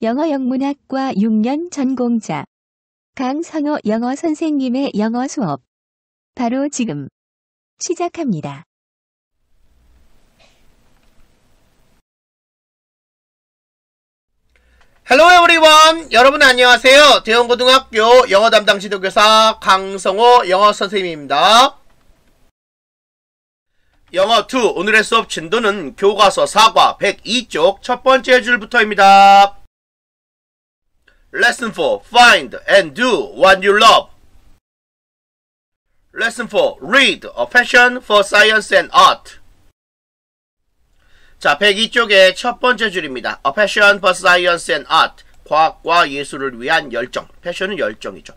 영어 영문학과 6년 전공자 강선호 영어 선생님의 영어 수업 바로 지금 시작합니다. Hello everyone! 여러분 안녕하세요. 대형고등학교 영어 담당 지도교사 강성호 영어 선생님입니다. 영어 2 오늘의 수업 진도는 교과서 4과 102쪽 첫 번째 줄부터입니다. Lesson 4 Find and do what you love Lesson 4 Read A Passion for Science and Art 자, 102쪽의 첫 번째 줄입니다. A passion for science and art. 과학과 예술을 위한 열정. 패션은 열정이죠.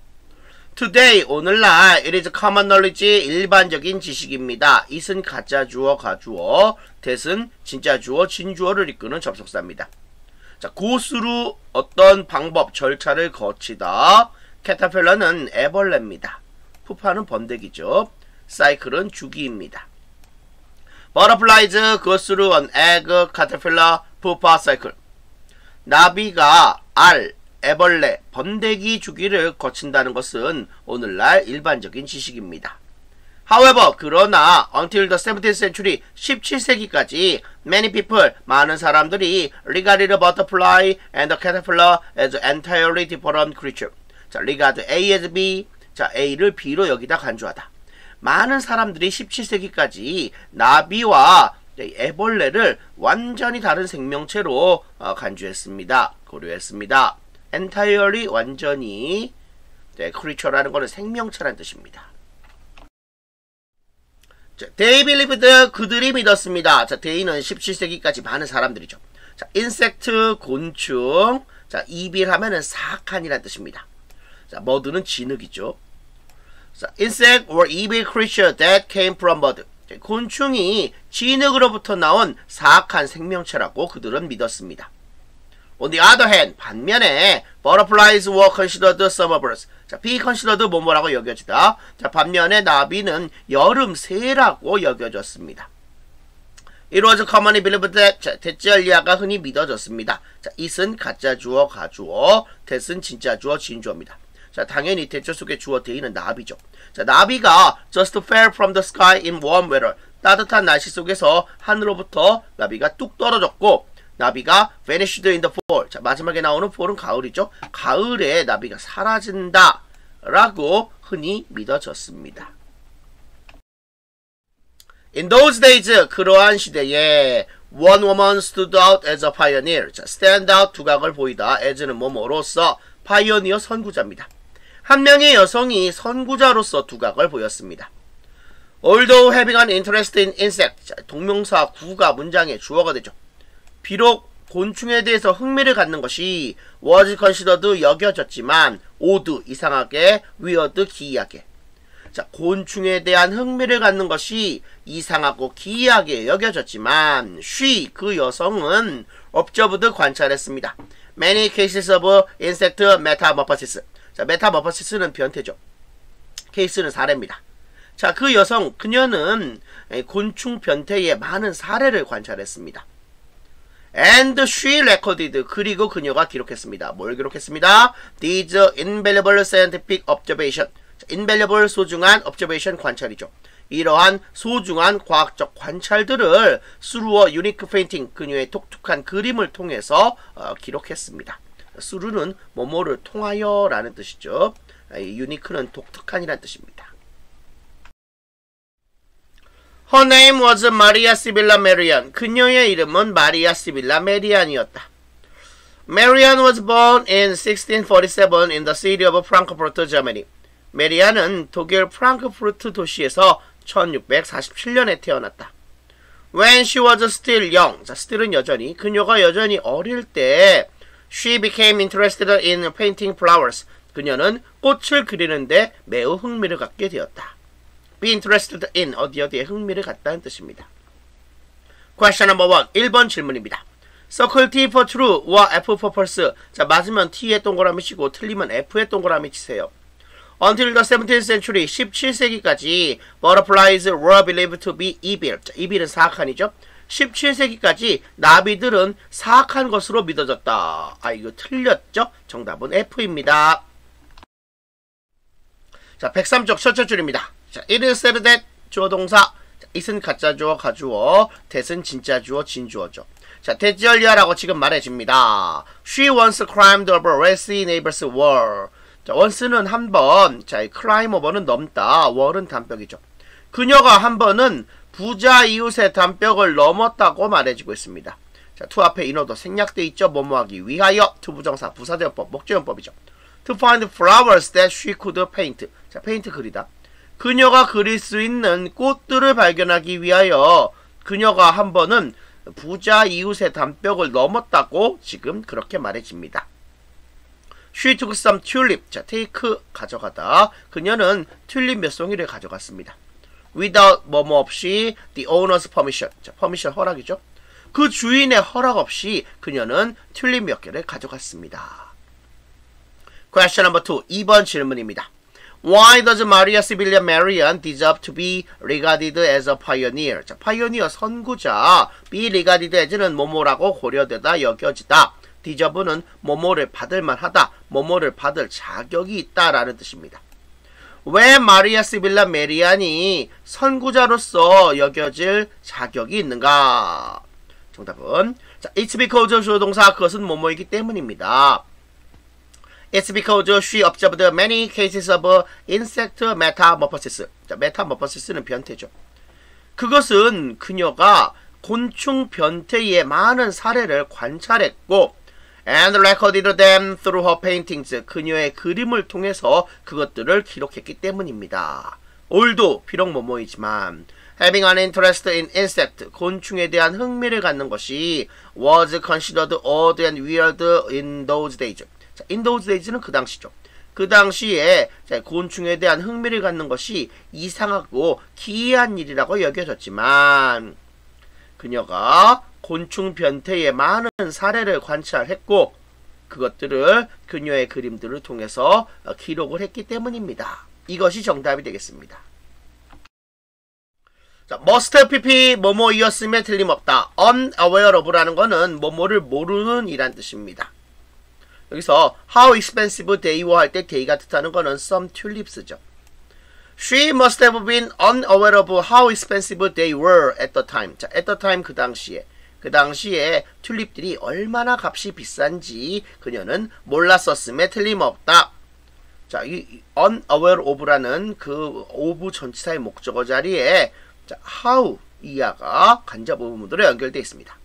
Today, 오늘날, it is common knowledge, 일반적인 지식입니다. it은 가짜 주어, 가주어, that은 진짜 주어, 진주어를 이끄는 접속사입니다. 자, 고수로 어떤 방법, 절차를 거치다. 캐타펠러는 애벌레입니다. 푸파는 번데기죠. 사이클은 주기입니다. go through an egg caterpillar pupa cycle. 나비가 알, 애벌레, 번데기 주기를 거친다는 것은 오늘날 일반적인 지식입니다. However, 그러나 until the 17th century, 17세기까지 many people, 많은 사람들이 regarded a butterfly and a caterpillar as entirely different creature. 자, regard A as B, 자, A를 B로 여기다 간주하다. 많은 사람들이 17세기까지 나비와 애벌레를 완전히 다른 생명체로 간주했습니다. 고려했습니다. entirely 완전히 네, creature라는 것은 생명체라는 뜻입니다. 자, they believed 그들이 믿었습니다. 자, they는 17세기까지 많은 사람들이죠. 자, insect 곤충. 자, 이빌 하면은 사악한이라는 뜻입니다. 자, 머드는 진흙이죠. 자, insect were evil creature that came from mud. 곤충이 진흙으로부터 나온 사악한 생명체라고 그들은 믿었습니다. On the other hand, 반면에 butterflies were considered summer birds. 자, be considered 뭐뭐라고 여겨지다. 자, 반면에 나비는 여름 새라고 여겨졌습니다. It was commonly believed that 자, 대절리아가 흔히 믿어졌습니다. 자, it은 가짜 주어, 가주어, that은 진짜 주어, 진주어입니다. 자, 당연히 대절 속의 주어 대의는 나비죠. 자, 나비가 just fell from the sky in warm weather. 따뜻한 날씨 속에서 하늘로부터 나비가 뚝 떨어졌고 나비가 vanished in the fall. 자, 마지막에 나오는 fall은 가을이죠. 가을에 나비가 사라진다. 라고 흔히 믿어졌습니다. In those days, 그러한 시대에 one woman stood out as a pioneer. 자, stand out 두각을 보이다. as는 뭐뭐로서 pioneer 선구자입니다. 한 명의 여성이 선구자로서 두각을 보였습니다. Although having an interest in insect, 자, 동명사 구가 문장의 주어가 되죠. 비록 곤충에 대해서 흥미를 갖는 것이 was considered 여겨졌지만 odd 이상하게 weird 기이하게 자 곤충에 대한 흥미를 갖는 것이 이상하고 기이하게 여겨졌지만 she 그 여성은 observed 관찰했습니다. Many cases of insect metamorphosis 자 메타머퍼시스는 변태죠. 케이스는 사례입니다. 자 그 여성 그녀는 곤충 변태의 많은 사례를 관찰했습니다. And she recorded. 그리고 그녀가 기록했습니다. 뭘 기록했습니다? These invaluable scientific observation. invaluable 소중한 observation 관찰이죠. 이러한 소중한 과학적 관찰들을 a unique painting. 그녀의 독특한 그림을 통해서 어, 기록했습니다. 수루는 뭐뭐를 통하여 라는 뜻이죠. 유니크는 독특한이라는 뜻입니다. Her name was Maria Sibilla Marian. 그녀의 이름은 마리아 시빌라 메리안이었다. Marian was born in 1647 in the city of Frankfurt, Germany. 메리안은 독일 프랑크푸르트 도시에서 1647년에 태어났다. When she was still young, 자, still은 여전히, 그녀가 여전히 어릴 때 She became interested in painting flowers. 그녀는 꽃을 그리는데 매우 흥미를 갖게 되었다. Be interested in 어디 어디에 흥미를 갖다는 뜻입니다. question number one 1번 질문입니다. circle T for true와 F for false 자 맞으면 T에 동그라미 치고 틀리면 F에 동그라미 치세요. Until the 17th century 17세기까지 butterflies were believed to be evil 자, evil은 사악한이죠. 17세기까지 나비들은 사악한 것으로 믿어졌다. 아, 이거 틀렸죠? 정답은 F입니다. 자, 103쪽 첫째 줄입니다. 자, that 주어 동사. 자, it은 가짜 주어, 가주어. that은 진짜 주어, 진주어죠. 자, 대지얼리아라고 지금 말해줍니다. She once climbed over wealthy neighbor's wall. 자, once는 한 번, 자, climb over는 넘다, wall은 단벽이죠. 그녀가 한 번은 부자 이웃의 단벽을 넘었다고 말해주고 있습니다. 자, to 앞에 인어도 생략돼 있죠. 뭐뭐하기 위하여, to 부정사, 부사대어법, 목적용법이죠. To find flowers that she could paint. 자, 페인트 그리다. 그녀가 그릴 수 있는 꽃들을 발견하기 위하여 그녀가 한 번은 부자 이웃의 단벽을 넘었다고 지금 그렇게 말해집니다. She took some tulip. 자, take 가져가다. 그녀는 튤립 몇 송이를 가져갔습니다. Without 뭐뭐 없이 the owner's permission. 자, permission 허락이죠. 그 주인의 허락 없이 그녀는 튤립 몇 개를 가져갔습니다. Question number 2. 2번 질문입니다. Why does Maria Sibylla Marian deserve to be regarded as a pioneer? 자, 파이오니어 선구자. be regarded as는 뭐뭐라고 고려되다 여겨지다. deserve는 뭐뭐를 받을 만하다. 뭐뭐를 받을 자격이 있다라는 뜻입니다. 왜 마리아 시빌라 메리안이 선구자로서 여겨질 자격이 있는가? 정답은 자, it's because 주어 동사 그것은 뭐뭐이기 때문입니다. It's because she observed many cases of insect metamorphosis. 자, metamorphosis는 변태죠. 그것은 그녀가 곤충 변태의 많은 사례를 관찰했고 and recorded them through her paintings. 그녀의 그림을 통해서 그것들을 기록했기 때문입니다. 올도 비록 뭐뭐이지만 having an interest in insect, 곤충에 대한 흥미를 갖는 것이 was considered odd and weird in those days. 자, in those days는 그 당시죠. 그 당시에 곤충에 대한 흥미를 갖는 것이 이상하고 기이한 일이라고 여겨졌지만 그녀가 곤충 변태의 많은 사례를 관찰했고 그것들을 그녀의 그림들을 통해서 기록을 했기 때문입니다. 이것이 정답이 되겠습니다. 자, must pp 뭐뭐이었음에 틀림없다. unaware of라는 거는 뭐뭐를 모르는 이란 뜻입니다. 여기서 how expensive they were 할때 they가 뜻하는 거는 some tulips죠. She must have been unaware of how expensive they were at the time. 자, at the time 그 당시에 그 당시에 튤립들이 얼마나 값이 비싼지 그녀는 몰랐었음에 틀림없다. 자, 이 unaware of라는 그 of 전치사의 목적어 자리에 자, how 이하가 간접 부분으로 연결되어 있습니다.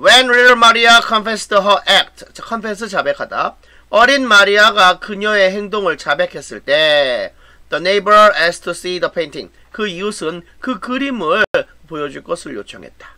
When little Maria confessed her act. 자, confess 자백하다. 어린 마리아가 그녀의 행동을 자백했을 때 The neighbor asked to see the painting. 그 이웃은 그 그림을 보여줄 것을 요청했다.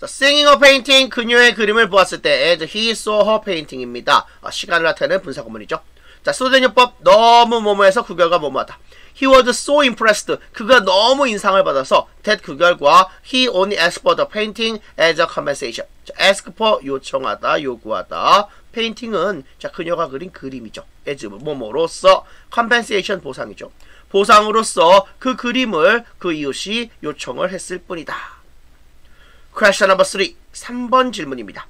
자, singing a painting, 그녀의 그림을 보았을 때 as he saw her painting입니다. 아, 시간을 나타내는 분사구문이죠. 자, 소대녀법 너무 그 결과 뭐뭐하다. He was so impressed. 그가 너무 인상을 받아서 that 그 결과 he only asked for the painting as a compensation. 자, ask for 요청하다, 요구하다. 페인팅은 자 그녀가 그린 그림이죠. as 뭐뭐로서 compensation 보상이죠. 보상으로서 그 그림을 그 이웃이 요청을 했을 뿐이다. Question number 3. 3번 질문입니다.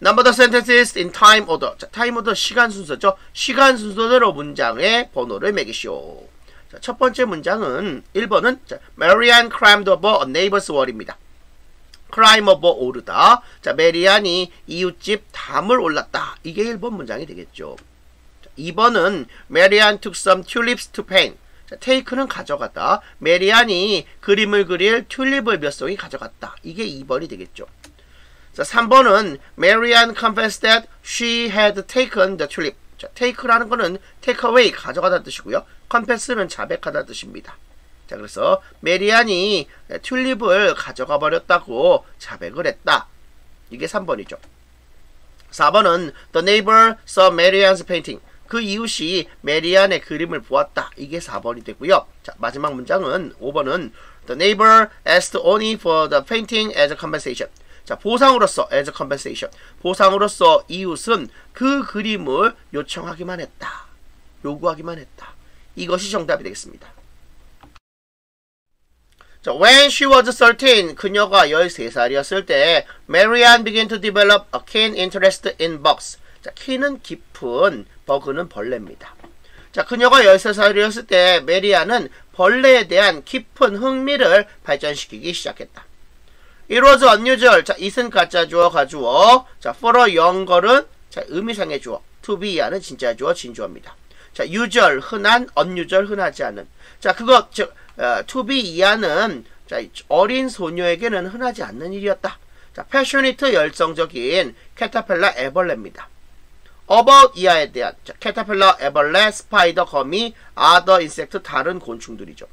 Number the sentences in time order. 자, time order 시간 순서죠. 시간 순서대로 문장의 번호를 매기시오. 자, 첫 번째 문장은 1번은 자, Marianne climbed over a neighbor's wall입니다. climb over 오르다. 자, 메리안이 이웃집 담을 올랐다. 이게 1번 문장이 되겠죠. 자, 2번은 Marianne took some tulips to paint. 자, take는 가져갔다. 메리안이 그림을 그릴 튤립을 몇 송이 가져갔다. 이게 2번이 되겠죠. 자, 3번은 Marianne confessed that she had taken the tulip. 자, take라는 거는 take away, 가져가다 뜻이고요. confess는 자백하다 뜻입니다. 자, 그래서 메리안이 튤립을 가져가 버렸다고 자백을 했다. 이게 3번이죠. 4번은 The neighbor saw Marianne's painting. 그 이웃이 메리안의 그림을 보았다. 이게 4번이 되고요. 자, 마지막 문장은 5번은 The neighbor asked only for the painting as a compensation. 자, 보상으로서 as compensation. 보상으로서 이웃은 그 그림을 요청하기만 했다. 요구하기만 했다. 이것이 정답이 되겠습니다. 자, when she was 13, 그녀가 13살이었을 때, Marianne began to develop a keen interest in bugs. 자, keen은 깊은, 버그는 벌레입니다. 자, 그녀가 13살이었을 때, 메리안은 벌레에 대한 깊은 흥미를 발전시키기 시작했다. It was unusual. 자, it은 가짜 주어, 가주어. 자, for a girl은, 자, 의미상의 주어. to be야는 진짜 주어, 진주어입니다. 자, usual, 흔한, unusual, 흔하지 않은. 자, 그거, 즉, 어, to be 이하는, 자, 어린 소녀에게는 흔하지 않는 일이었다. 자, passionate, 열성적인, caterpillar 애벌레입니다. about 이하에 대한, 자, caterpillar, 애벌레, spider, 거미, other insect, 다른 곤충들이죠.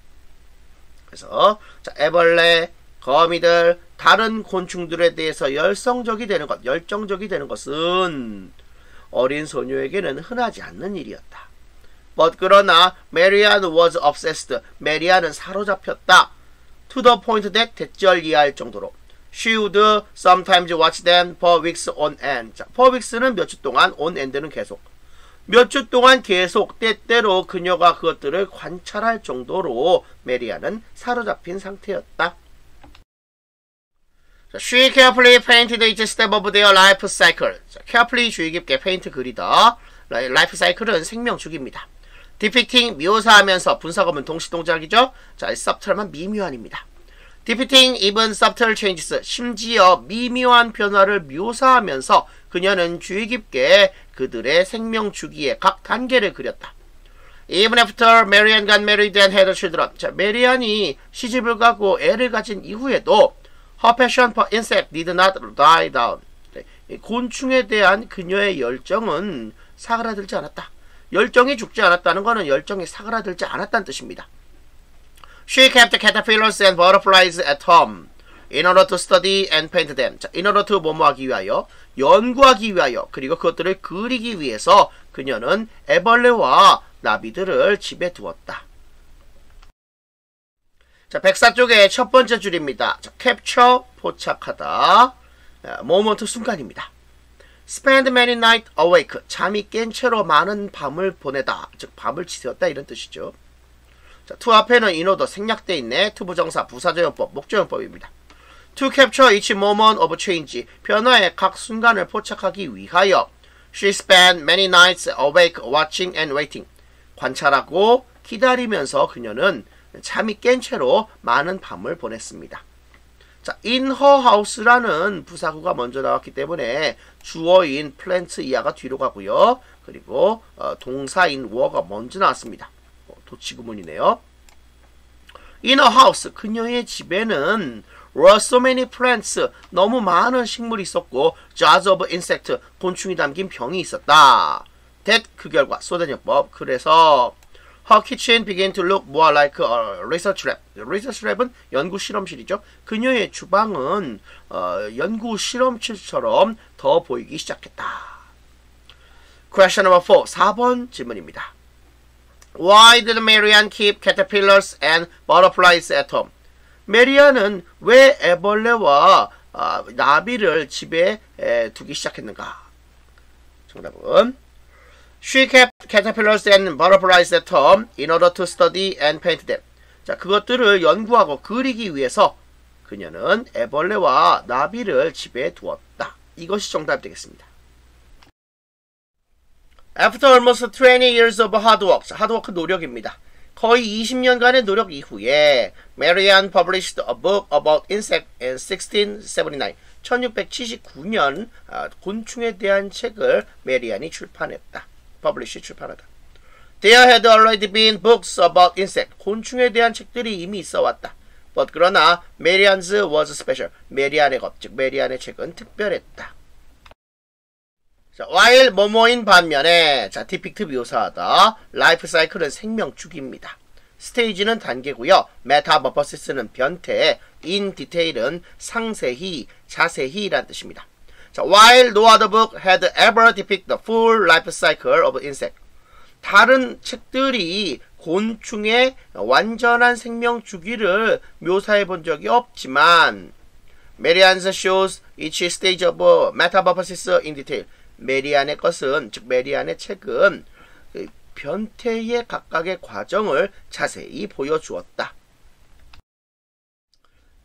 그래서, 자, 애벌레, 거미들, 다른 곤충들에 대해서 열성적이 되는 것, 열정적이 되는 것은 어린 소녀에게는 흔하지 않는 일이었다. But 그러나 메리안 was obsessed. 메리안은 사로잡혔다. To the point that 대절 이해할 정도로. She would sometimes watch them for weeks on end. 자, for weeks는 몇 주 동안, on end는 계속. 몇 주 동안 계속 때때로 그녀가 그것들을 관찰할 정도로 메리안은 사로잡힌 상태였다. She carefully painted each step of their life cycle. 자, carefully 주의 깊게 페인트 그리다. life cycle은 생명 주기입니다. depicting 묘사하면서 분사구문은 동시 동작이죠. 자, subtle 하면 미묘한입니다. depicting even subtle changes 심지어 미묘한 변화를 묘사하면서 그녀는 주의 깊게 그들의 생명 주기의 각 단계를 그렸다. Even after Marianne got married and had children. 자, 메리안이 시집을 가고 애를 가진 이후에도 Her passion for insect did not die down. 곤충에 대한 그녀의 열정은 사그라들지 않았다. 열정이 죽지 않았다는 것은 열정이 사그라들지 않았다는 뜻입니다. She kept caterpillars and butterflies at home in order to study and paint them. 자, in order to 뭐뭐하기 위하여, 연구하기 위하여, 그리고 그것들을 그리기 위해서 그녀는 애벌레와 나비들을 집에 두었다. 자, 백사 쪽의 첫 번째 줄입니다. 자, capture, 포착하다. moment, 순간입니다. spend many night awake, 잠이 깬 채로 많은 밤을 보내다. 즉, 밤을 지새웠다. 이런 뜻이죠. 자, to 앞에는 order 생략돼 있네. to 부정사, 부사조용법, 목조용법입니다. to capture each moment of change, 변화의 각 순간을 포착하기 위하여 she spent many nights awake watching and waiting. 관찰하고 기다리면서 그녀는 잠이 깬 채로 많은 밤을 보냈습니다. 자, house라는 부사구가 먼저 나왔기 때문에 주어인 plant 이하가 뒤로 가고요. 그리고 어, 동사인 were가 먼저 나왔습니다. 어, 도치구문이네요. house, 그녀의 집에는 were so many plants, 너무 많은 식물이 있었고 jars of insect, 곤충이 담긴 병이 있었다. that 그 결과 소단요법 그래서 Her kitchen began to look more like a research lab. research lab은 연구 실험실이죠. 그녀의 주방은 어, 연구 실험실처럼 더 보이기 시작했다. Question number 4. 4번 질문입니다. Why did Marianne keep caterpillars and butterflies at home? 메리안은 왜 애벌레와 어, 나비를 집에 에, 두기 시작했는가? 정답은 She kept caterpillars and butterflies at home in order to study and paint them. 자, 그것들을 연구하고 그리기 위해서 그녀는 애벌레와 나비를 집에 두었다. 이것이 정답 되겠습니다. After almost 20 years of hard work, 하드워크 노력입니다. 거의 20년간의 노력 이후에 Marianne published a book about insects in 1679. 1679년 곤충에 대한 책을 메리안이 출판했다. Publish 출판하다. There had already been books about insect. 곤충에 대한 책들이 이미 있어 왔다. But 그러나 Marianne's was special. 메리안의 것, 즉 메리안의 책은 특별했다. 자, while 뭐뭐인 반면에 자, depict 묘사하다. life cycle은 생명 주기입니다. stage는 단계고요. metamorphosis는 변태, in detail은 상세히, 자세히란 뜻입니다. 자, while no other book had ever depicted the full life cycle of insect. 다른 책들이 곤충의 완전한 생명 주기를 묘사해 본 적이 없지만 메리안's shows each stage of metamorphosis in detail. 메리안의 것은 즉 메리안의 책은 변태의 각각의 과정을 자세히 보여주었다.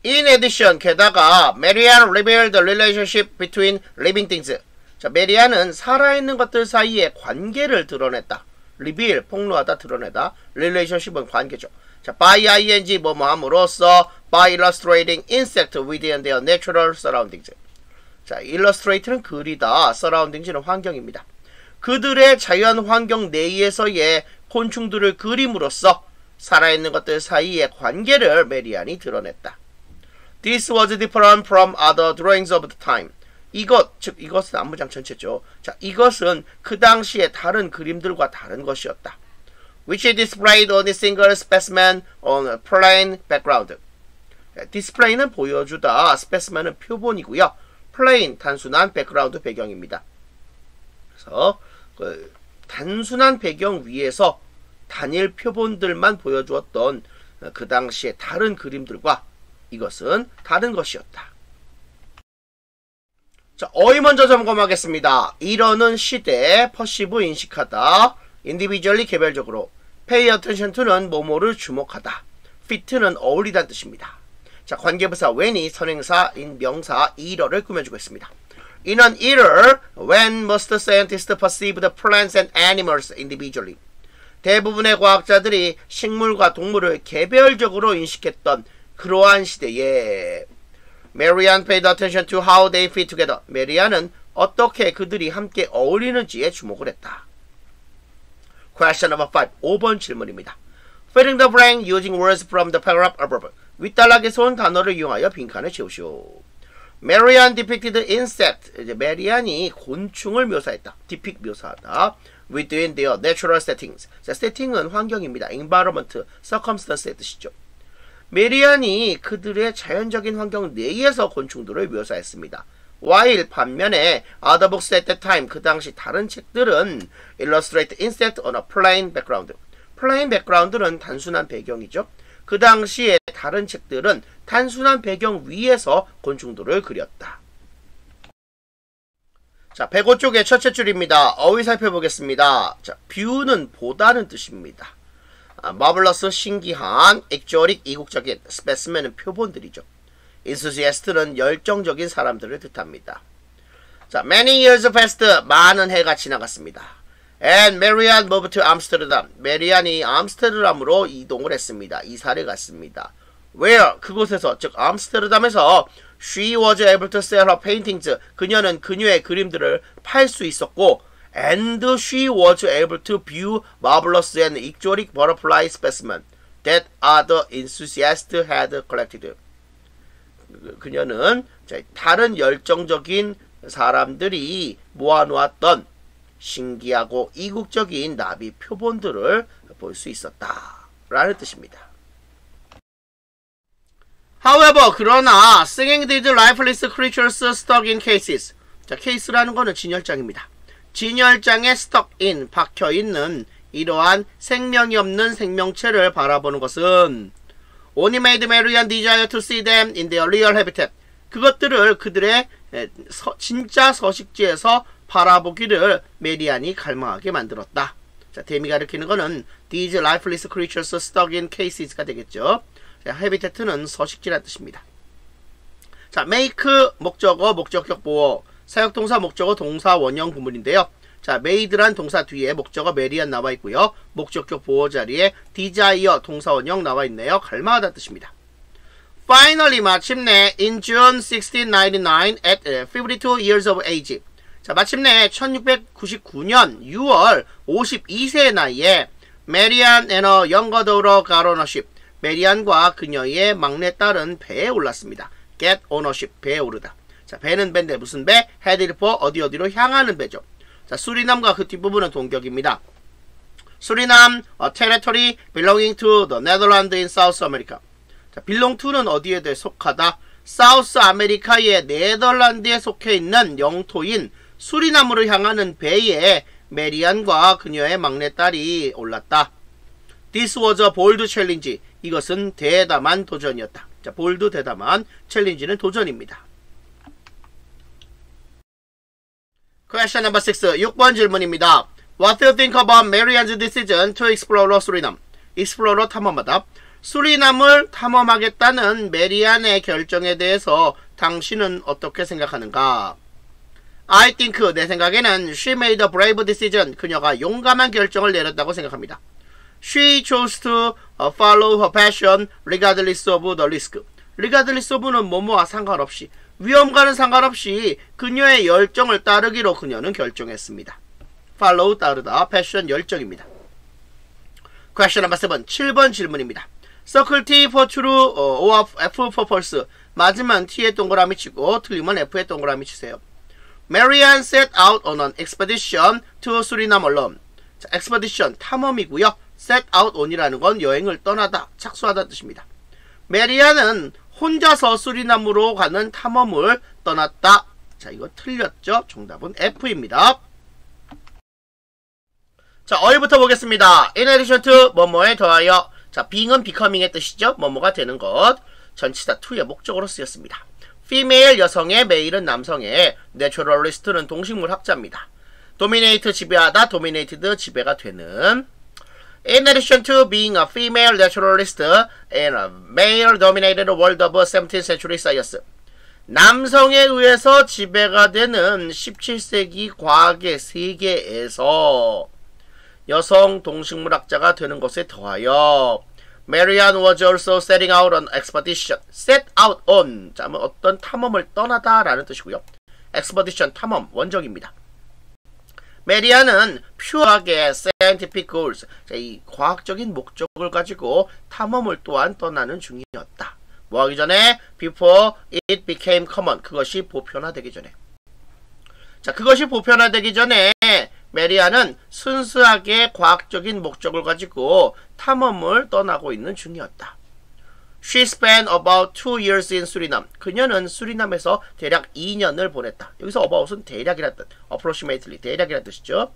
In addition, 게다가 Marianne revealed the relationship between living things. 자, 메리안은 살아있는 것들 사이의 관계를 드러냈다. reveal, 폭로하다, 드러내다. relationship은 관계죠. 자, by ing 뭐뭐 함으로써 by illustrating insect within their natural surroundings. 자, illustrate는 그리다, surroundings는 환경입니다. 그들의 자연 환경 내에서의 곤충들을 그림으로써 살아있는 것들 사이의 관계를 메리안이 드러냈다. This was different from other drawings of the time. 이것, 즉 이것은 앞문장 전체죠. 자, 이것은 그 당시의 다른 그림들과 다른 것이었다. Which displayed only single specimen on a plain background. display는 보여주다, specimen은 표본이고요. plain 단순한 background 배경입니다. 그래서 그 단순한 배경 위에서 단일 표본들만 보여주었던 그 당시의 다른 그림들과 이것은 다른 것이었다. 자, 어휘 먼저 점검하겠습니다. era는 시대, perceive 인식하다, individually 개별적으로, pay attention to는 뭐뭐를 주목하다, fit는 어울리다는 뜻입니다. 자, 관계부사 when이 선행사 인 명사 era를 꾸며주고 있습니다. An era when most scientists perceive the plants and animals individually. 대부분의 과학자들이 식물과 동물을 개별적으로 인식했던 그러한 시대에 Marianne paid attention to how they fit together. 메리안은 어떻게 그들이 함께 어울리는지에 주목을 했다. Question number 5. 5번 질문입니다. Filling the blank using words from the paragraph above. 윗단락에서 온 단어를 이용하여 빈칸을 채우시오. Marianne depicted insect. 이제 메리안이 곤충을 묘사했다. depict 묘사하다. within their natural settings. 자, 세팅은 환경입니다. environment, circumstance의 뜻이죠. 메리안이 그들의 자연적인 환경 내에서 곤충들을 묘사했습니다. while 반면에 other books 그 당시 다른 책들은 illustrate insect on a plain background. plain background는 단순한 배경이죠. 그 당시에 다른 책들은 단순한 배경 위에서 곤충들을 그렸다. 자, 105쪽의 첫째 줄입니다. 어휘 살펴보겠습니다. 자, view는 보다는 뜻입니다. 아, marvelous 신기한, exotic 이국적인, specimen은 표본들이죠. enthusiast는 열정적인 사람들을 뜻합니다. 자, many years passed, 많은 해가 지나갔습니다. And Marianne moved to Amsterdam. 메리안이 암스테르담으로 이동을 했습니다. 이사를 갔습니다. Where? 그곳에서, 즉 암스테르담에서 She was able to sell her paintings. 그녀는 그녀의 그림들을 팔 수 있었고 and she was able to view marvelous and exotic butterfly specimen that other enthusiasts had collected. 그녀는 다른 열정적인 사람들이 모아놓았던 신기하고 이국적인 나비 표본들을 볼 수 있었다. 라는 뜻입니다. However, 그러나 singing these lifeless creatures stuck in cases. 자, 케이스라는 거는 진열장입니다. 진열장에 stuck in, 박혀 있는 이러한 생명이 없는 생명체를 바라보는 것은 only made Marian desire to see them in their real habitat. 그것들을 그들의 서, 진짜 서식지에서 바라보기를 메리안이 갈망하게 만들었다. 자, 데미 가르키는 거는 these lifeless creatures stuck in cases가 되겠죠. 헤비테트는 서식지란 뜻입니다. 자, make 목적어, 목적격 보어, 사역동사, 목적어, 동사, 원형 구문인데요. 자, made란 동사 뒤에 목적어 메리안 나와 있고요. 목적격 보어 자리에 desire 동사 원형 나와 있네요. 갈망하다 뜻입니다. Finally, 마침내 in June 1699 at 52 years of age. 자, 마침내 1699년 6월 52세의 나이에 메리안 애너 영거 더러 가로너십 메리안과 그녀의 막내 딸은 배에 올랐습니다. get on a ship 배에 오르다. 자, 배는 배인데 무슨 배? 헤드리퍼 어디 어디로 향하는 배죠. 자, 수리남과 그 뒷부분은 동격입니다. 수리남, a territory belonging to the Netherlands in South America. 자, belong to는 어디에 대해 속하다? South America의 네덜란드에 속해 있는 영토인 수리남으로 향하는 배에 메리안과 그녀의 막내딸이 올랐다. This was a bold challenge. 이것은 대담한 도전이었다. 자, bold 대담한 challenge는 도전입니다. Question number 6. 6번 질문입니다. What do you think about Marianne's decision to explore Suriname? Explorer 탐험하다. 수리남을 탐험하겠다는 메리안의 결정에 대해서 당신은 어떻게 생각하는가? I think 내 생각에는 she made a brave decision. 그녀가 용감한 결정을 내렸다고 생각합니다. She chose to follow her passion regardless of the risk. regardless of는 뭐뭐와 상관없이 위험과는 상관없이 그녀의 열정을 따르기로 그녀는 결정했습니다. follow 따르다 passion 열정입니다. question number 7 7번 질문입니다. circle T for true or F for false T에 동그라미 치고 틀리면 F에 동그라미 치세요. Marianne set out on an expedition to Suriname alone. 자, expedition 탐험이고요. set out on이라는 건 여행을 떠나다, 착수하다 뜻입니다. 메리안은 혼자서 수리남으로 가는 탐험을 떠났다. 자, 이거 틀렸죠? 정답은 F입니다. 자, 어휘부터 보겠습니다. In addition to 뭐뭐에 더하여 자, being은 becoming의 뜻이죠. 뭐뭐가 되는 것. 전치사 to의 목적으로 쓰였습니다. female 여성의 male은 남성의 naturalist는 동식물 학자입니다. dominate 지배하다, dominated 지배가 되는 In addition to being a female naturalist in a male-dominated world of 17th century science, 남성에 의해서 지배가 되는 17세기 과학의 세계에서 여성 동식물학자가 되는 것에 더하여 Marianne was also setting out on expedition. set out on. 자, 뭐 어떤 탐험을 떠나다 라는 뜻이고요. expedition 탐험 원적입니다. 메리아는 퓨어하게 scientific goals, 자, 이 과학적인 목적을 가지고 탐험을 또한 떠나는 중이었다. 뭐 하기 전에 before it became common 그것이 보편화되기 전에 자 그것이 보편화되기 전에 메리아는 순수하게 과학적인 목적을 가지고 탐험을 떠나고 있는 중이었다. She spent about two years in Suriname. 그녀는 수리남에서 대략 2년을 보냈다. 여기서 about은 대략이란 뜻, approximately 대략이란 뜻이죠.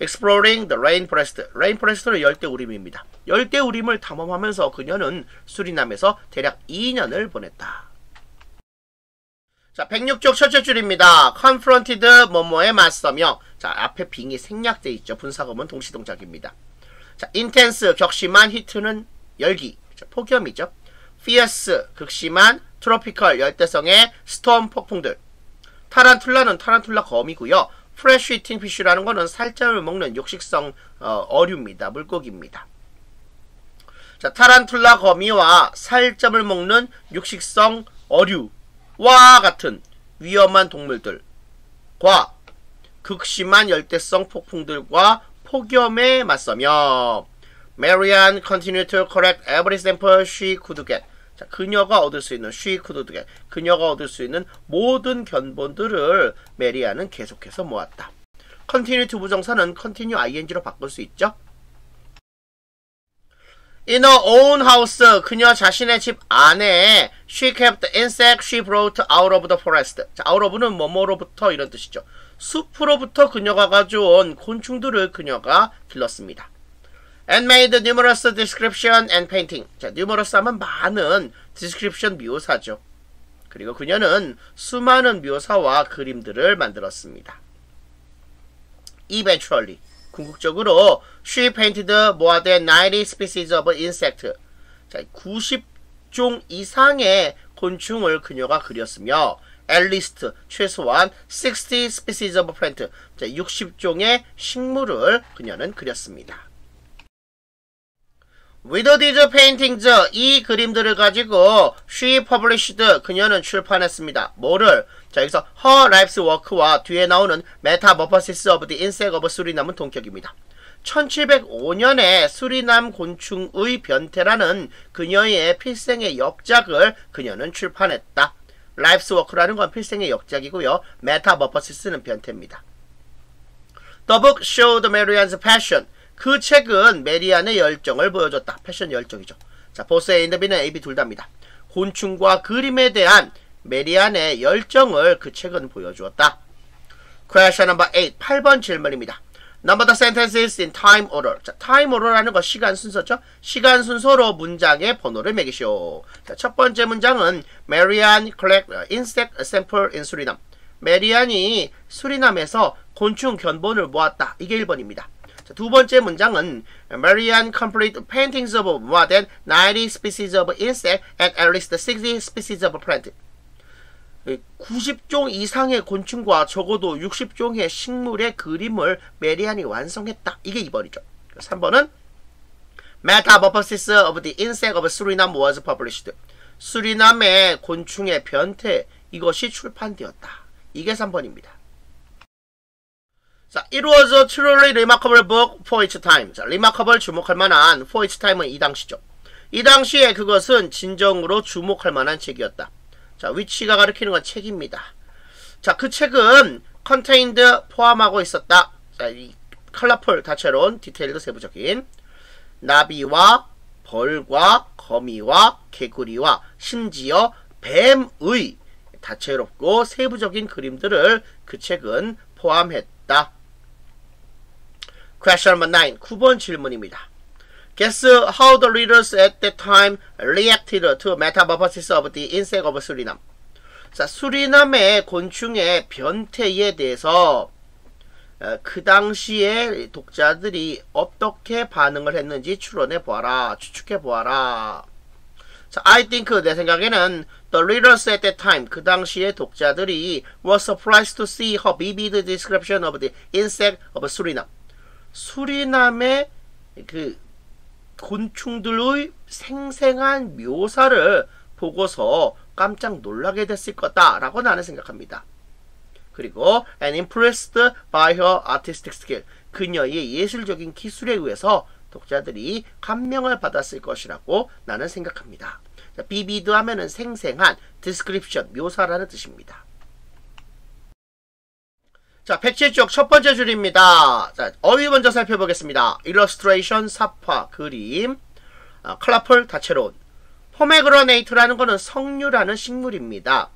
Exploring the rainforest. rainforest는 열대우림입니다. 열대우림을 탐험하면서 그녀는 수리남에서 대략 2년을 보냈다. 자, 106쪽 첫째 줄입니다. confronted 뭐뭐에 맞서며 자, 앞에 being이 생략돼 있죠. 분사구문은 동시동작입니다. 자, intense 격심한 heat는 열기. 자, 폭염이죠. fierce 극심한 tropical 열대성의 storm 폭풍들. tarantula는 타란툴라 거미고요. flesh-eating fish라는 거는 살점을 먹는 육식성 어, 류입니다 물고기입니다. 자, 타란툴라 거미와 살점을 먹는 육식성 어류 와 같은 위험한 동물들과 극심한 열대성 폭풍들과 폭염에 맞서며 Marianne continued to collect every sample she could get. 자, 그녀가 얻을 수 있는 she could get. 그녀가 얻을 수 있는 모든 견본들을 메리안은 계속해서 모았다. continue to 부정사는 continue ing로 바꿀 수 있죠. In her own house, 그녀 자신의 집 안에 she kept insect she brought out of the forest. 자, out of는 뭐뭐로부터 이런 뜻이죠. 숲으로부터 그녀가 가져온 곤충들을 그녀가 길렀습니다. And made numerous description and painting. 자, numerous 하면 많은 description 묘사죠. 그리고 그녀는 수많은 묘사와 그림들을 만들었습니다. eventually 궁극적으로 she painted more than 90 species of insect. 자, 90종 이상의 곤충을 그녀가 그렸으며 at least 최소한 60 species of plant. 자, 60종의 식물을 그녀는 그렸습니다. With these paintings, 이 그림들을 가지고 she published, 그녀는 출판했습니다. 뭐를? 자, 여기서 her life's work와 뒤에 나오는 Metamorphosis of the Insect of Surinam은 동격입니다. 1705년에 수리남 곤충의 변태라는 그녀의 필생의 역작을 그녀는 출판했다. Life's Work라는 건 필생의 역작이고요. Metamorphosis는 변태입니다. The book showed Marianne's passion. 그 책은 메리안의 열정을 보여줬다. 패션 열정이죠. 자, 보스의 인더비는 A, B 둘 다입니다. 곤충과 그림에 대한 메리안의 열정을 그 책은 보여주었다. Question number 8. 8번 질문입니다. Number the sentences in time order. 자, time order라는 거 시간 순서죠. 시간 순서로 문장의 번호를 매기시오. 자, 첫 번째 문장은 Marianne collect insect sample in Suriname. 메리안이 수리남에서 곤충 견본을 모았다. 이게 1번입니다. 자, 두 번째 문장은 Marian complete paintings of more than 90 species of insect and at least 60 species of plant. 90종 이상의 곤충과 적어도 60종의 식물의 그림을 메리안이 완성했다. 이게 2번이죠. 3번은 Metamorphosis of the insect of Suriname was published. 수리남의 곤충의 변태 이것이 출판되었다. 이게 3번입니다. 자, it was a truly remarkable book for its time. 자, remarkable 주목할 만한 for its time은 이 당시죠. 이 당시에 그것은 진정으로 주목할 만한 책이었다. 자, 위치가 가리키는 건 책입니다. 자, 그 책은 contained 포함하고 있었다. 자, 이 colorful 다채로운 detailed 세부적인 나비와 벌과 거미와 개구리와 심지어 뱀의 다채롭고 세부적인 그림들을 그 책은 포함했다. Question number 9. 9번 질문입니다. Guess how the readers at that time reacted to metamorphosis of the insect of Suriname. 자, 수리남의 곤충의 변태에 대해서 그 당시에 독자들이 어떻게 반응을 했는지 추론해 보아라. 추측해 보아라. 자, I think 내 생각에는 the readers at that time 그 당시에 독자들이 were surprised to see her vivid description of the insect of Suriname. 수리남의 그 곤충들의 생생한 묘사를 보고서 깜짝 놀라게 됐을 거다라고 나는 생각합니다. 그리고 and impressed by her artistic skill. 그녀의 예술적인 기술에 의해서 독자들이 감명을 받았을 것이라고 나는 생각합니다. vivid 하면은 생생한 description, 묘사라는 뜻입니다. 자, 107쪽 첫 번째 줄입니다. 자, 어휘 먼저 살펴보겠습니다. illustration, 삽화, 그림, 아, colorful, 다채로운. pomegranate라는 것은 석류라는 식물입니다.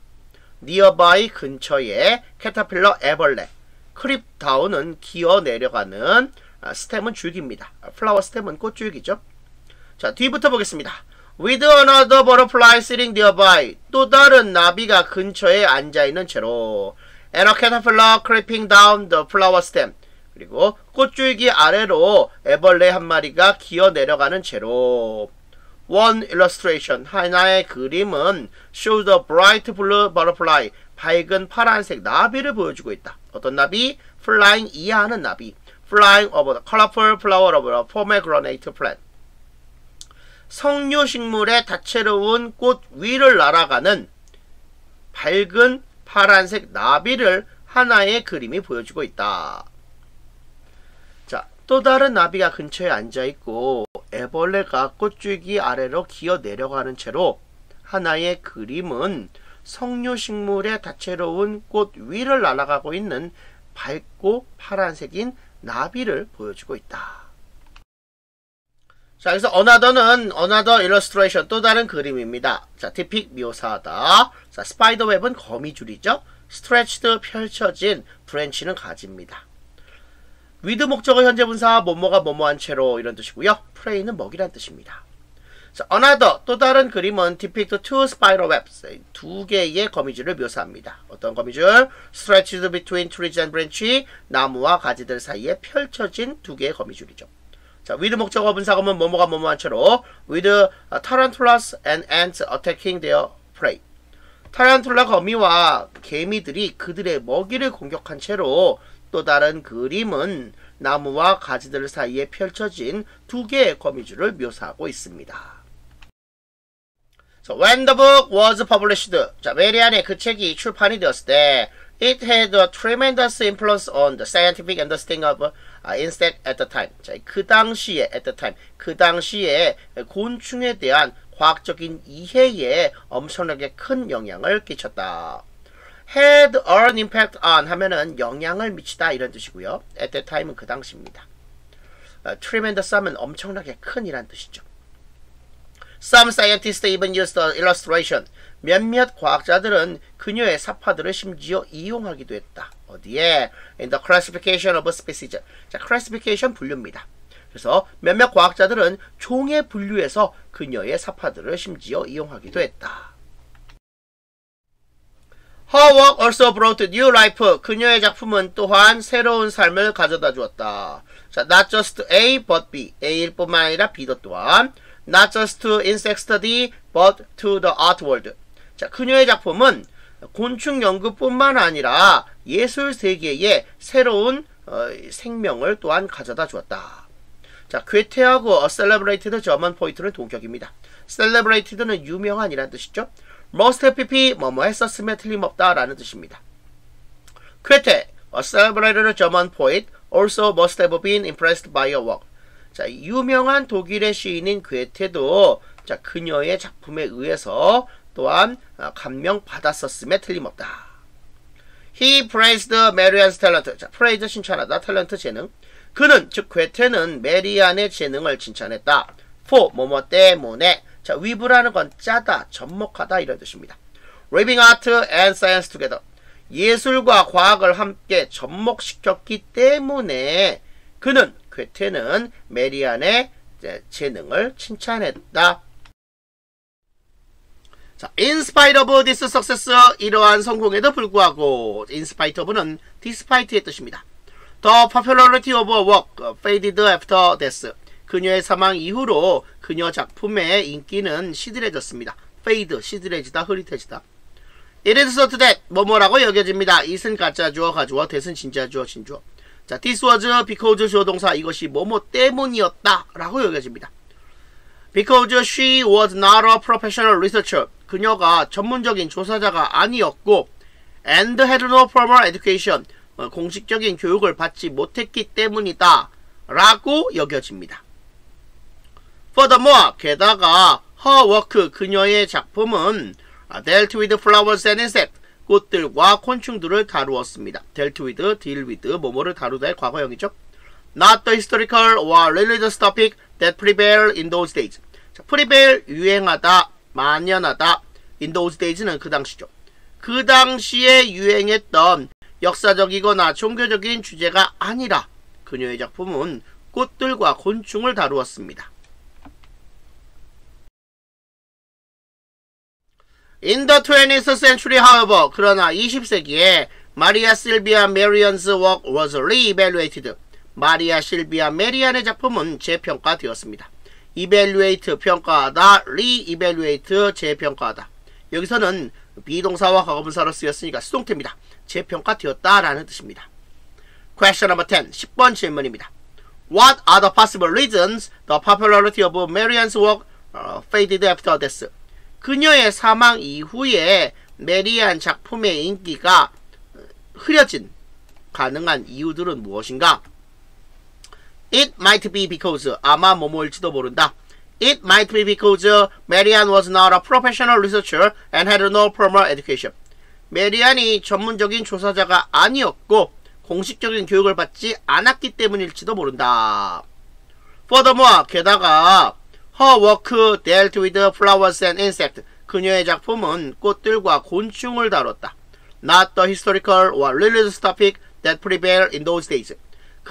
nearby 근처에 caterpillar 애벌레, creep down은 기어 내려가는 아, stem은 줄기입니다. flower stem은 꽃줄기죠. 자, 뒤부터 보겠습니다. With another butterfly sitting nearby. 또 다른 나비가 근처에 앉아있는 채로. And a caterpillar creeping down the flower stem. 그리고 꽃줄기 아래로 애벌레 한 마리가 기어 내려가는 채로. One illustration. 하나의 그림은 shows a bright blue butterfly. 밝은 파란색 나비를 보여주고 있다. 어떤 나비? Flying 이하하는 나비. Flying over the colorful flower of a pomegranate plant. 석류 식물의 다채로운 꽃 위를 날아가는 밝은 파란색 나비를 하나의 그림이 보여주고 있다. 자, 또 다른 나비가 근처에 앉아있고 애벌레가 꽃줄기 아래로 기어 내려가는 채로 하나의 그림은 석류식물의 다채로운 꽃 위를 날아가고 있는 밝고 파란색인 나비를 보여주고 있다. 자, 그래서 another는 another illustration 또 다른 그림입니다. 자, depict 묘사하다. 자, spiderweb은 거미줄이죠. stretched 펼쳐진 branch는 가지입니다. with 목적어 현재 분사 뭐뭐가 뭐뭐한 채로 이런 뜻이고요. prey는 먹이란 뜻입니다. 자, another 또 다른 그림은 depict two 두 개의 거미줄을 묘사합니다. 어떤 거미줄? stretched between trees and branch 나무와 가지들 사이에 펼쳐진 두 개의 거미줄이죠. 자, with 목적어 분사금은 뭐뭐가 뭐뭐한 채로 with tarantulas and ants attacking their prey. 타란툴라 거미와 개미들이 그들의 먹이를 공격한 채로 또 다른 그림은 나무와 가지들 사이에 펼쳐진 두 개의 거미줄을 묘사하고 있습니다. So, when the book was published, 자, 메리안의 그 책이 출판이 되었을 때 It had a tremendous influence on the scientific understanding of uh, insect at the time. 자, 그 당시에 at the time, 그 당시에 곤충에 대한 과학적인 이해에 엄청나게 큰 영향을 끼쳤다. had an impact on 하면은 영향을 미치다 이런 뜻이고요. at that time은 그 당시입니다. Uh, tremendous 하면 엄청나게 큰 이란 뜻이죠. Some scientists even used the illustration. 몇몇 과학자들은 그녀의 사파들을 심지어 이용하기도 했다. 어디에? In the classification of species. 자, classification 분류입니다. 그래서 몇몇 과학자들은 종의 분류에서 그녀의 사파들을 심지어 이용하기도 했다. Her work also brought new life. 그녀의 작품은 또한 새로운 삶을 가져다 주었다. 자, not just A, but B. A일 뿐만 아니라 B도 또한 not just to insect study, but to the art world. 자, 그녀의 작품은 곤충 연구뿐만 아니라 예술 세계에 새로운 어, 생명을 또한 가져다 주었다. 자, 괴테하고 celebrated German poet는 동격입니다. celebrated는 유명한이라는 뜻이죠. most PP 뭐뭐 했었으면 틀림없다라는 뜻입니다. 괴테, a celebrated German poet, also must have been impressed by your work. 자, 유명한 독일의 시인인 괴테도 자, 그녀의 작품에 의해서 또한 감명 받았었음에 틀림없다. He praised Marian's talent. 자, praise 칭찬하다, 탤런트 재능. 그는 즉 괴테는 메리안의 재능을 칭찬했다. for 뭐뭐 때문에 자 위브라는 건 짜다, 접목하다 이런 뜻입니다. Living art and science together. 예술과 과학을 함께 접목시켰기 때문에 그는 괴테는 메리안의 재능을 칭찬했다. 자, spite of this success, 이러한 성공에도 불구하고, spite of는 despite의 뜻입니다. Popularity of her work faded after death. 그녀의 사망 이후로 그녀 작품의 인기는 시들해졌습니다. fade, 시들해지다, 흐릿해지다. Is so that, 뭐뭐라고 여겨집니다. it은 가짜 주어, 가주어, that은 진짜 주어, 진주어. 자, this was because 주어 동사, 이것이 뭐뭐 때문이었다. 라고 여겨집니다. Because she was not a professional researcher. 그녀가 전문적인 조사자가 아니었고, and had no formal education. 공식적인 교육을 받지 못했기 때문이다. 라고 여겨집니다. Furthermore, 게다가 her work, 그녀의 작품은 dealt with flowers and insects, 꽃들과 곤충들을 다루었습니다. dealt with, deal with, 뭐뭐를 다루다의 과거형이죠. Not the historical or religious topic that prevailed in those days. 자, prevail, 유행하다, 만연하다. in those days는 그 당시죠. 그 당시에 유행했던 역사적이거나 종교적인 주제가 아니라 그녀의 작품은 꽃들과 곤충을 다루었습니다. In the 20th century, however, 그러나 20세기에 마리아 실비아 메리언's work was re-evaluated. 마리아 실비아 메리안의 작품은 재평가되었습니다. Evaluate 평가하다, re-evaluate 재평가하다. 여기서는 비동사와 과거분사로 쓰였으니까 수동태입니다. 재평가되었다라는 뜻입니다. Question number 10. 10번 질문입니다. What are the possible reasons the popularity of Marian's work uh, faded after death? 그녀의 사망 이후에 메리안 작품의 인기가 흐려진 가능한 이유들은 무엇인가? It might be because 아마 뭐뭐일지도 모른다. It might be because Marianne was not a professional researcher and had no formal education. 메리안이 전문적인 조사자가 아니었고 공식적인 교육을 받지 않았기 때문일지도 모른다. Furthermore, 게다가 her work dealt with flowers and insects. 그녀의 작품은 꽃들과 곤충을 다뤘다. Not the historical or religious topic that prevailed in those days.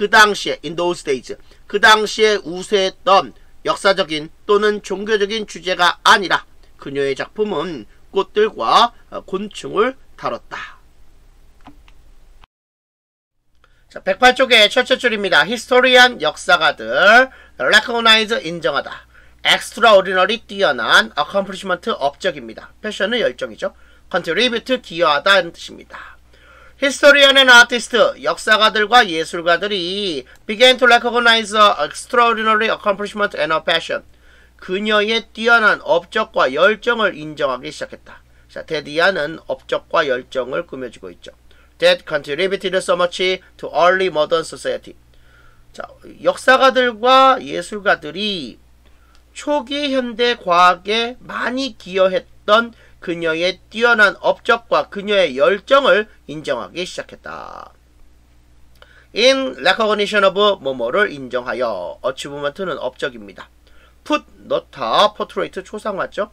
그 당시에 in those days 그 당시에 우세했던 역사적인 또는 종교적인 주제가 아니라 그녀의 작품은 꽃들과 곤충을 다뤘다. 자, 108쪽의 첫째 줄입니다. 히스토리안 역사가들 recognize 인정하다. extraordinary 뛰어난 accomplishment 업적입니다. 패션은 열정이죠. contribute 기여하다는 뜻입니다. Historian and artist 역사가들과 예술가들이 began to recognize extraordinary accomplishment and a passion 그녀의 뛰어난 업적과 열정을 인정하기 시작했다. 자, that 이하는 업적과 열정을 꾸며주고 있죠. That contributed so much to early modern science. 자, 역사가들과 예술가들이 초기 현대 과학에 많이 기여했던 그녀의 뛰어난 업적과 그녀의 열정을 인정하기 시작했다. In recognition of 뭐뭐를 인정하여 achievement는 업적입니다. put 넣다 portrait 초상화죠.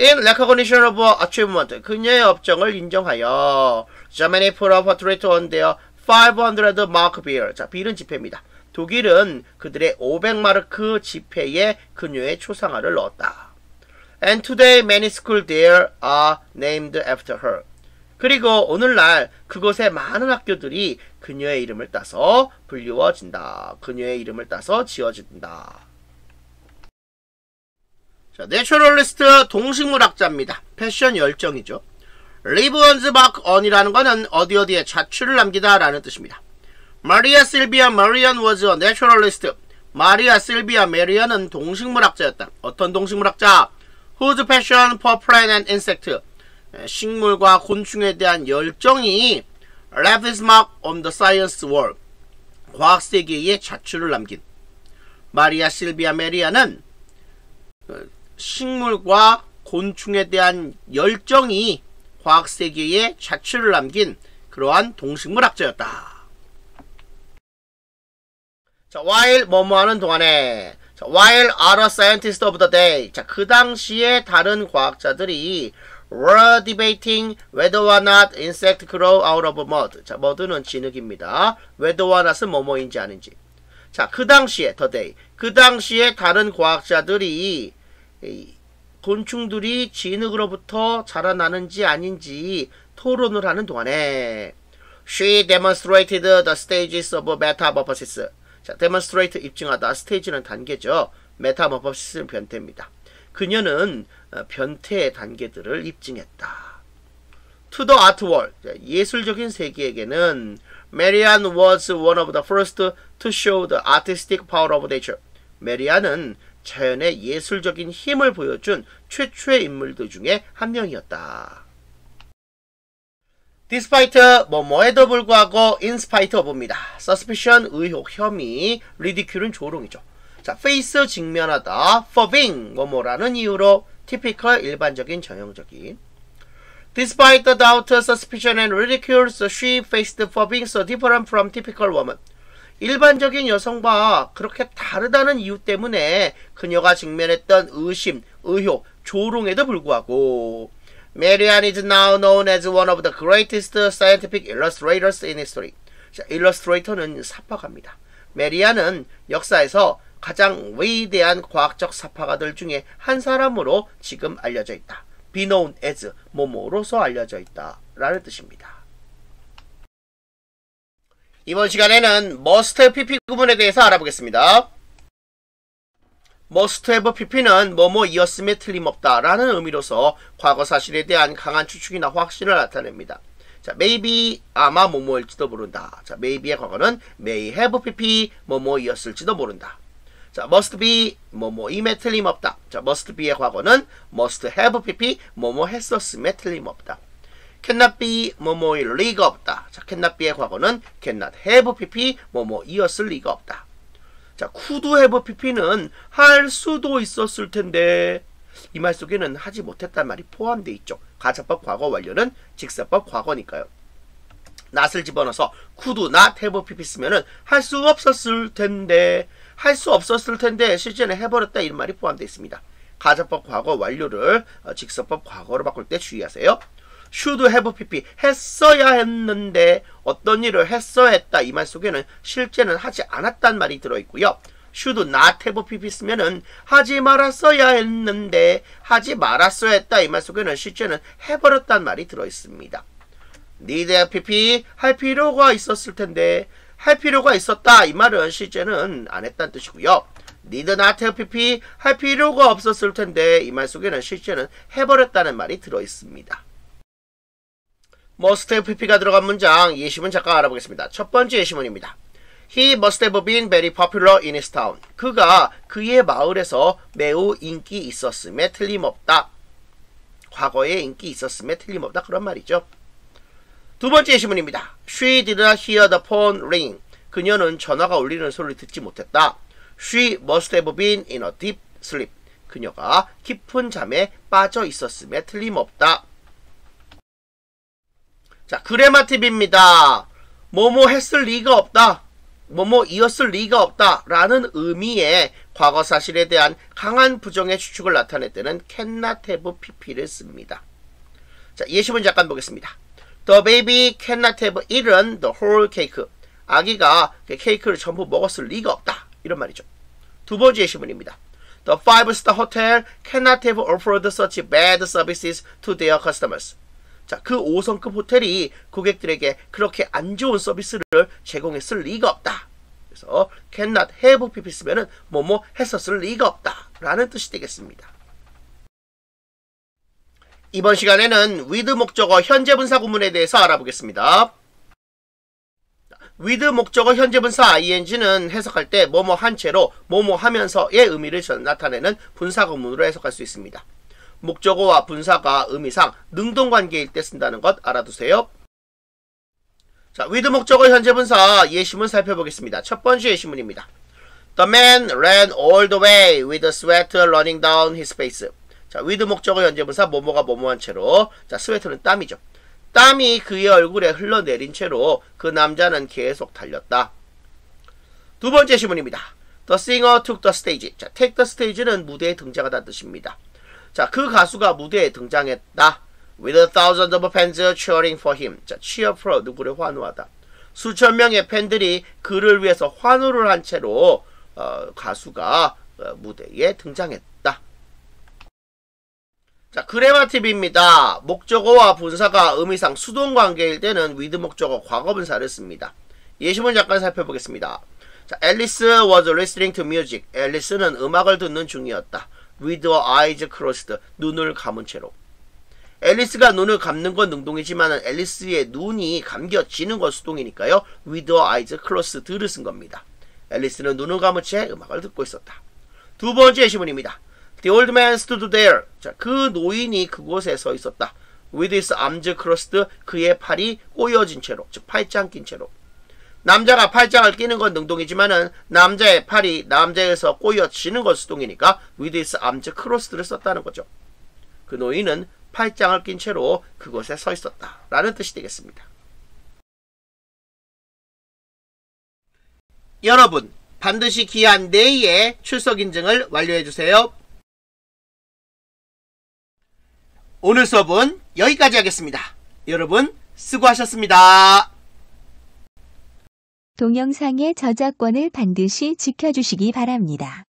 In recognition of achievement 그녀의 업적을 인정하여 Germany put a portrait on their 500 mark bill. 자, 빌은 지폐입니다. 독일은 그들의 500마르크 지폐에 그녀의 초상화를 넣었다. And today many schools there are named after her. 그리고 오늘날 그곳의 많은 학교들이 그녀의 이름을 따서 불리워진다. 그녀의 이름을 따서 지어진다. 자, naturalist 동식물학자입니다. passion 열정이죠. leave one's mark on이라는 것은 어디 어디에 자취를 남기다 라는 뜻입니다. Maria Sibylla Merian was a naturalist. 마리아 실비아 메리안은 동식물학자였다. 어떤 동식물학자? Whose passion for plant and insect. 식물과 곤충에 대한 열정이 left his mark on the science world. 과학 세계에 자취를 남긴 마리아 실비아 메리아는 식물과 곤충에 대한 열정이 과학 세계에 자취를 남긴 그러한 동식물학자였다. 자, while 뭐뭐하는 동안에 자, while other scientists of the day 자, 그 당시에 다른 과학자들이 were debating whether or not insect grow out of mud. 자, mud는 진흙입니다. whether or not은 뭐뭐인지 아닌지. 자, 그 당시에 the day 그 당시에 다른 과학자들이 곤충들이 진흙으로부터 자라나는지 아닌지 토론을 하는 동안에 she demonstrated the stages of metamorphosis. 자, demonstrate 입증하다. 스테이지는 단계죠. metamorphosis는 변태입니다. 그녀는 변태의 단계들을 입증했다. To the art world. 예술적인 세계에게는 Marianne was one of the first to show the artistic power of nature. 메리안은 자연의 예술적인 힘을 보여준 최초의 인물들 중에 한 명이었다. Despite 뭐뭐에도 불구하고 spite of입니다. suspicion 의혹 혐의 ridicule은 조롱이죠. 자 face 직면하다 for 뭐뭐라는 이유로 typical 일반적인 전형적인 Despite the doubt, suspicion and ridicule, she faced for being so different from typical woman. 일반적인 여성과 그렇게 다르다는 이유 때문에 그녀가 직면했던 의심, 의혹, 조롱에도 불구하고 Marianne is now known as one of the greatest scientific illustrators in history. 자, 일러스트레이터는 사파가입니다. 메리안은 역사에서 가장 위대한 과학적 사파가들 중에 한 사람으로 지금 알려져 있다. be known as 뭐뭐로서 알려져 있다. 라는 뜻입니다. 이번 시간에는 must pp 구문에 대해서 알아보겠습니다. Must have pp는 뭐뭐이었음에 틀림없다 라는 의미로서 과거 사실에 대한 강한 추측이나 확신을 나타냅니다. 자, maybe 아마 뭐뭐일지도 모른다. 자, maybe의 과거는 may have pp 뭐뭐이었을지도 모른다. 자, must be 뭐뭐임에 틀림없다. 자, must be의 과거는 must have pp 뭐뭐 했었음에 틀림없다. cannot be 뭐뭐일 리가 없다. 자, cannot be의 과거는 cannot have pp 뭐뭐이었을 리가 없다. 자, could have pp는 할 수도 있었을 텐데 이 말 속에는 하지 못했단 말이 포함되어 있죠. 가사법 과거 완료는 직사법 과거니까요. not을 집어넣어서 could not have pp 쓰면은 할 수 없었을 텐데 할 수 없었을 텐데 실제는 해버렸다 이런 말이 포함되어 있습니다. 가사법 과거 완료를 직사법 과거로 바꿀 때 주의하세요. Should have pp 했어야 했는데 어떤 일을 했어야 했다 이 말 속에는 실제는 하지 않았단 말이 들어있고요. should not have pp 쓰면은 하지 말았어야 했는데 하지 말았어야 했다 이 말 속에는 실제는 해버렸단 말이 들어있습니다. need have pp 할 필요가 있었을 텐데 할 필요가 있었다 이 말은 실제는 안 했다는 뜻이고요. need not have pp 할 필요가 없었을 텐데 이 말 속에는 실제는 해버렸다는 말이 들어있습니다. Must have pp가 들어간 문장 예시문 잠깐 알아보겠습니다. 첫 번째 예시문입니다. He must have been very popular in his town. 그가 그의 마을에서 매우 인기 있었음에 틀림없다. 과거에 인기 있었음에 틀림없다. 그런 말이죠. 두 번째 예시문입니다. She did not hear the phone ring. 그녀는 전화가 울리는 소리를 듣지 못했다. She must have been in a deep sleep. 그녀가 깊은 잠에 빠져 있었음에 틀림없다. 자, 그레마팁입니다. 뭐뭐 했을 리가 없다. 뭐뭐 이었을 리가 없다. 라는 의미의 과거 사실에 대한 강한 부정의 추측을 나타낼 때는 cannot have pp를 씁니다. 자, 예시문 잠깐 보겠습니다. The baby cannot have eaten the whole cake. 아기가 케이크를 전부 먹었을 리가 없다. 이런 말이죠. 두 번째 예시문입니다. The five-star hotel cannot have offered such bad services to their customers. 자, 그 5성급 호텔이 고객들에게 그렇게 안 좋은 서비스를 제공했을 리가 없다. 그래서 cannot have pp 쓰면은 뭐뭐 했었을 리가 없다. 라는 뜻이 되겠습니다. 이번 시간에는 with 목적어 현재 분사 구문에 대해서 알아보겠습니다. with 목적어 현재 분사 ing는 해석할 때 뭐뭐 한 채로 뭐뭐 하면서의 의미를 나타내는 분사 구문으로 해석할 수 있습니다. 목적어와 분사가 의미상 능동관계일 때 쓴다는 것 알아두세요. 자, with 목적어 현재 분사 예시문 살펴보겠습니다. 첫 번째 예시문입니다. The man ran all the way with sweat running down his face. 자, with 목적어 현재 분사 뭐뭐가 뭐뭐한 채로 자, 스웨트는 땀이죠. 땀이 그의 얼굴에 흘러내린 채로 그 남자는 계속 달렸다. 두 번째 시문입니다. The singer took the stage. 자, take the stage는 무대에 등장하다는 뜻입니다. 자, 그 가수가 무대에 등장했다. With a thousand of fans cheering for him. 자, cheer for 누구를 환호하다. 수천 명의 팬들이 그를 위해서 환호를 한 채로 어, 가수가 어, 무대에 등장했다. 자, 그래마티브입니다. 목적어와 분사가 의미상 수동 관계일 때는 with 목적어 과거 분사를 씁니다. 예시문 잠깐 살펴보겠습니다. 자, 앨리스 was listening to music. 앨리스는 음악을 듣는 중이었다. With her eyes closed. 눈을 감은 채로. 앨리스가 눈을 감는 건 능동이지만 앨리스의 눈이 감겨지는 건 수동이니까요. with her eyes closed를 쓴 겁니다. 앨리스는 눈을 감은 채 음악을 듣고 있었다. 두 번째 예시문입니다. The old man stood there. 자, 그 노인이 그곳에 서 있었다. With his arms crossed. 그의 팔이 꼬여진 채로, 즉 팔짱 낀 채로. 남자가 팔짱을 끼는 건 능동이지만은 남자의 팔이 남자에서 꼬여지는 건 수동이니까 with his arms crossed를 썼다는 거죠. 그 노인은 팔짱을 낀 채로 그곳에 서 있었다. 라는 뜻이 되겠습니다. 여러분, 반드시 기한 내에 출석 인증을 완료해 주세요. 오늘 수업은 여기까지 하겠습니다. 여러분, 수고하셨습니다. 동영상의 저작권을 반드시 지켜주시기 바랍니다.